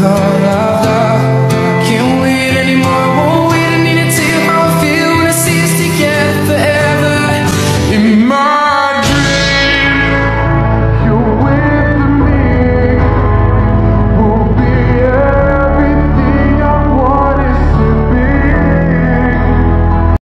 thought I